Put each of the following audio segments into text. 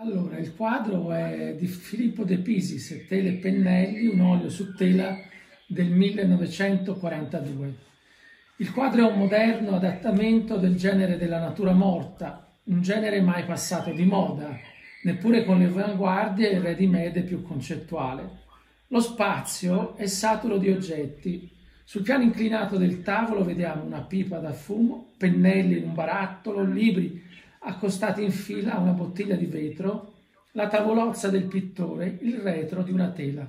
Allora, il quadro è di Filippo De Pisis, Tele e Pennelli, un olio su tela del 1942. Il quadro è un moderno adattamento del genere della natura morta, un genere mai passato di moda, neppure con le avanguardie e il ready-made più concettuale. Lo spazio è saturo di oggetti. Sul piano inclinato del tavolo vediamo una pipa da fumo, pennelli in un barattolo, libri accostati in fila a una bottiglia di vetro, la tavolozza del pittore, il retro di una tela.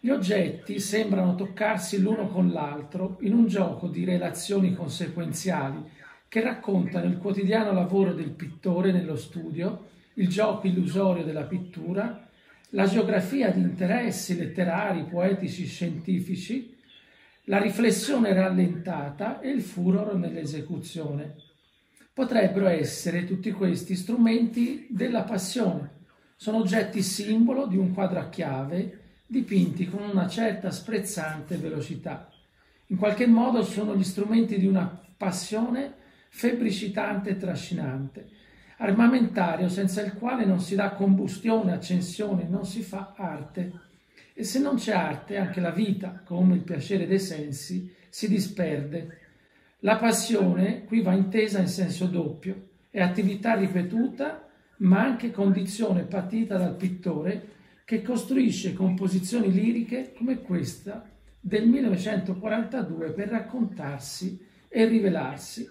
Gli oggetti sembrano toccarsi l'uno con l'altro in un gioco di relazioni conseguenziali che raccontano il quotidiano lavoro del pittore nello studio, il gioco illusorio della pittura, la geografia di interessi letterari, poetici, scientifici, la riflessione rallentata e il furor nell'esecuzione potrebbero essere tutti questi strumenti della passione. Sono oggetti simbolo di un quadro a chiave dipinti con una certa sprezzante velocità. In qualche modo sono gli strumenti di una passione febbricitante e trascinante, armamentario senza il quale non si dà combustione, accensione, non si fa arte. E se non c'è arte, anche la vita, come il piacere dei sensi, si disperde la passione qui va intesa in senso doppio, è attività ripetuta ma anche condizione patita dal pittore che costruisce composizioni liriche come questa del 1942 per raccontarsi e rivelarsi.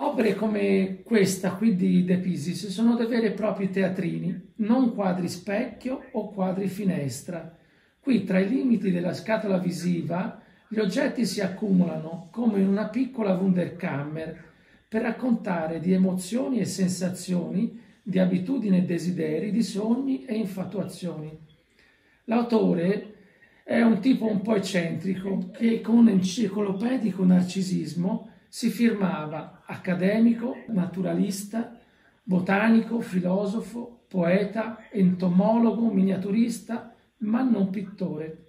Opere come questa qui di De Pisis sono dei veri e propri teatrini, non quadri specchio o quadri finestra. Qui tra i limiti della scatola visiva gli oggetti si accumulano come in una piccola Wunderkammer per raccontare di emozioni e sensazioni, di abitudini e desideri, di sogni e infatuazioni. L'autore è un tipo un po' eccentrico che con enciclopedico narcisismo si firmava accademico, naturalista, botanico, filosofo, poeta, entomologo, miniaturista, ma non pittore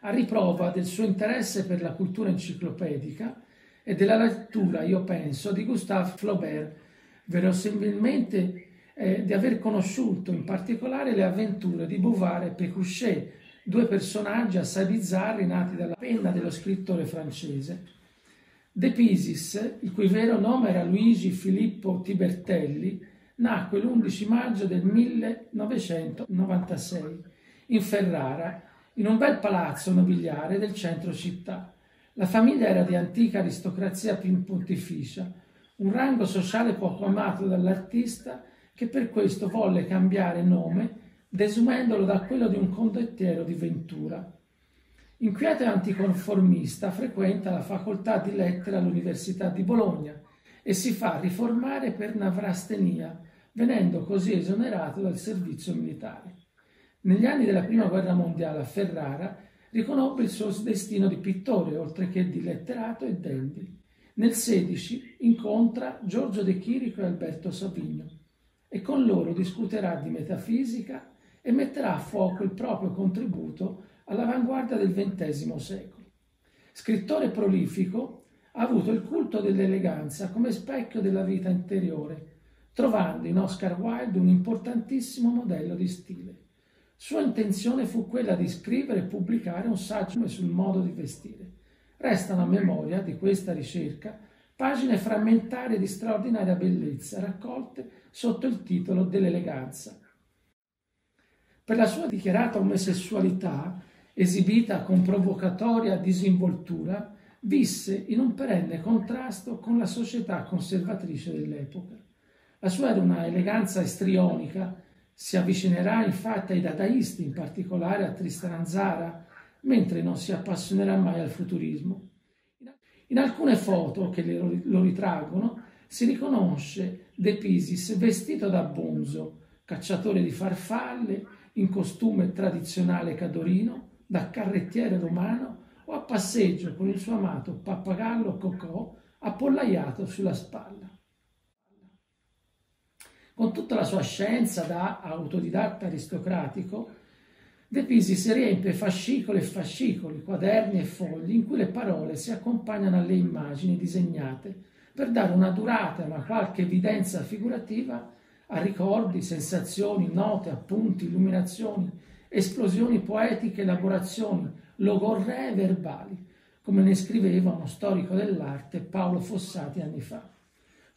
a riprova del suo interesse per la cultura enciclopedica e della lettura, io penso, di Gustave Flaubert, verosimilmente eh, di aver conosciuto in particolare le avventure di Bouvard e Pécuchet, due personaggi assai bizzarri nati dalla penna dello scrittore francese. De Pisis, il cui vero nome era Luigi Filippo Tibertelli, nacque l'11 maggio del 1996 in Ferrara in un bel palazzo nobiliare del centro città. La famiglia era di antica aristocrazia pontificia, un rango sociale poco amato dall'artista che per questo volle cambiare nome desumendolo da quello di un condottiero di Ventura. Inquieto e anticonformista, frequenta la facoltà di lettere all'Università di Bologna e si fa riformare per navrastenia, venendo così esonerato dal servizio militare. Negli anni della Prima Guerra Mondiale a Ferrara riconobbe il suo destino di pittore, oltre che di letterato e dandy. Nel 16 incontra Giorgio De Chirico e Alberto Savigno e con loro discuterà di metafisica e metterà a fuoco il proprio contributo all'avanguardia del XX secolo. Scrittore prolifico, ha avuto il culto dell'eleganza come specchio della vita interiore, trovando in Oscar Wilde un importantissimo modello di stile. Sua intenzione fu quella di scrivere e pubblicare un saggio sul modo di vestire. Restano a memoria di questa ricerca pagine frammentarie di straordinaria bellezza raccolte sotto il titolo dell'eleganza. Per la sua dichiarata omosessualità, esibita con provocatoria disinvoltura, visse in un perenne contrasto con la società conservatrice dell'epoca. La sua era una eleganza istrionica si avvicinerà infatti ai dadaisti, in particolare a Tristan Zara, mentre non si appassionerà mai al futurismo. In alcune foto che lo ritraggono si riconosce De Pisis vestito da bonzo, cacciatore di farfalle, in costume tradizionale cadorino, da carrettiere romano o a passeggio con il suo amato pappagallo Cocò appollaiato sulla spalla. Con tutta la sua scienza da autodidatta aristocratico, De Pisis riempie fascicoli e fascicoli, quaderni e fogli in cui le parole si accompagnano alle immagini disegnate per dare una durata e una qualche evidenza figurativa a ricordi, sensazioni, note, appunti, illuminazioni, esplosioni poetiche, elaborazioni, logorree verbali, come ne scriveva uno storico dell'arte Paolo Fossati anni fa.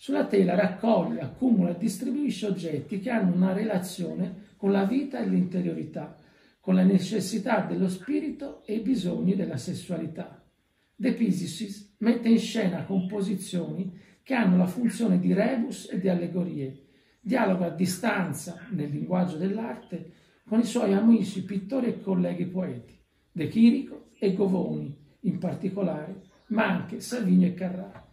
Sulla tela raccoglie, accumula e distribuisce oggetti che hanno una relazione con la vita e l'interiorità, con le necessità dello spirito e i bisogni della sessualità. De Pisicis mette in scena composizioni che hanno la funzione di rebus e di allegorie, dialoga a distanza, nel linguaggio dell'arte, con i suoi amici pittori e colleghi poeti, De Chirico e Govoni in particolare, ma anche Savigno e Carrara.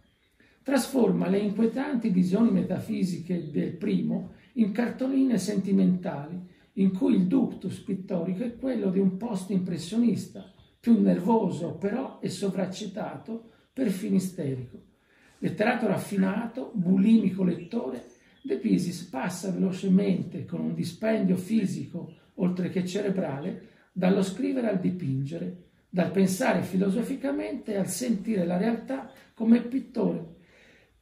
Trasforma le inquietanti visioni metafisiche del primo in cartoline sentimentali, in cui il ductus pittorico è quello di un post-impressionista, più nervoso però e sovraccitato, perfino isterico. Letterato raffinato, bulimico lettore, De Pisis passa velocemente, con un dispendio fisico oltre che cerebrale, dallo scrivere al dipingere, dal pensare filosoficamente al sentire la realtà come pittore,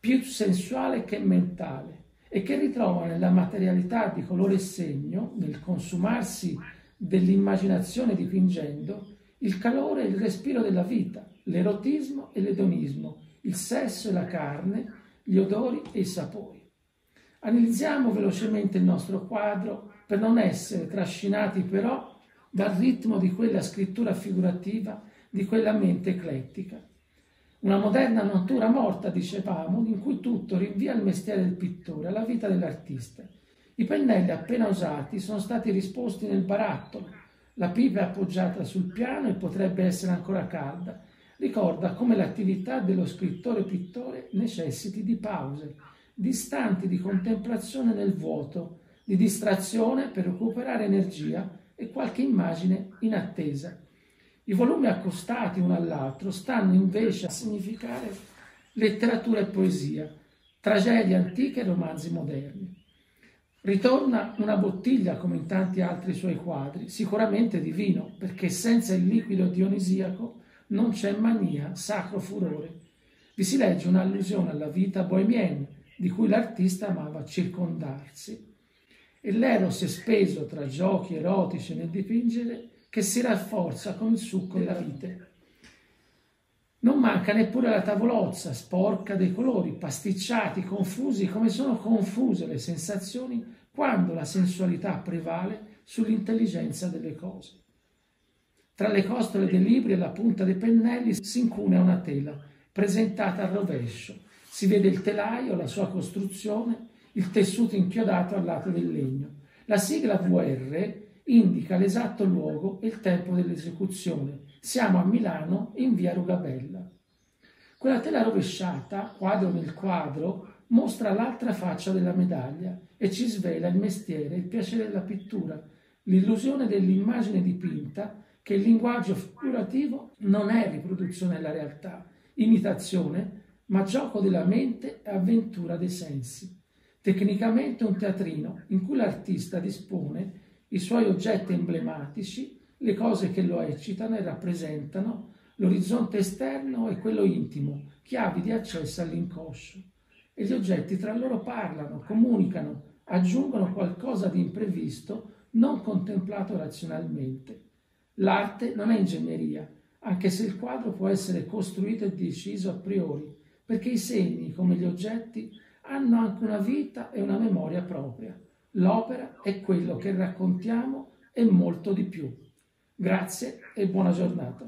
più sensuale che mentale, e che ritrova nella materialità di colore e segno, nel consumarsi dell'immaginazione dipingendo, il calore e il respiro della vita, l'erotismo e l'edonismo, il sesso e la carne, gli odori e i sapori. Analizziamo velocemente il nostro quadro per non essere trascinati però dal ritmo di quella scrittura figurativa, di quella mente eclettica. Una moderna natura morta, dicevamo, in cui tutto rinvia al mestiere del pittore, alla vita dell'artista. I pennelli appena usati sono stati risposti nel barattolo, la pipa è appoggiata sul piano e potrebbe essere ancora calda. Ricorda come l'attività dello scrittore-pittore necessiti di pause, di istanti di contemplazione nel vuoto, di distrazione per recuperare energia e qualche immagine in attesa. I volumi accostati uno all'altro stanno invece a significare letteratura e poesia, tragedie antiche e romanzi moderni. Ritorna una bottiglia come in tanti altri suoi quadri, sicuramente di vino, perché senza il liquido dionisiaco non c'è mania, sacro furore. Vi si legge un'allusione alla vita bohemienne, di cui l'artista amava circondarsi. E l'eros è speso tra giochi erotici nel dipingere che si rafforza con il succo della vite. Non manca neppure la tavolozza, sporca dei colori, pasticciati, confusi, come sono confuse le sensazioni quando la sensualità prevale sull'intelligenza delle cose. Tra le costole dei libri e la punta dei pennelli si incunea una tela, presentata a rovescio, si vede il telaio, la sua costruzione, il tessuto inchiodato al lato del legno. La sigla VR indica l'esatto luogo e il tempo dell'esecuzione. Siamo a Milano in via Rugabella. Quella tela rovesciata, quadro nel quadro, mostra l'altra faccia della medaglia e ci svela il mestiere, il piacere della pittura, l'illusione dell'immagine dipinta che il linguaggio figurativo non è riproduzione della realtà, imitazione, ma gioco della mente e avventura dei sensi. Tecnicamente un teatrino in cui l'artista dispone i suoi oggetti emblematici, le cose che lo eccitano e rappresentano, l'orizzonte esterno e quello intimo, chiavi di accesso all'inconscio. E gli oggetti tra loro parlano, comunicano, aggiungono qualcosa di imprevisto non contemplato razionalmente. L'arte non è ingegneria, anche se il quadro può essere costruito e deciso a priori, perché i segni, come gli oggetti, hanno anche una vita e una memoria propria. L'opera è quello che raccontiamo e molto di più. Grazie e buona giornata.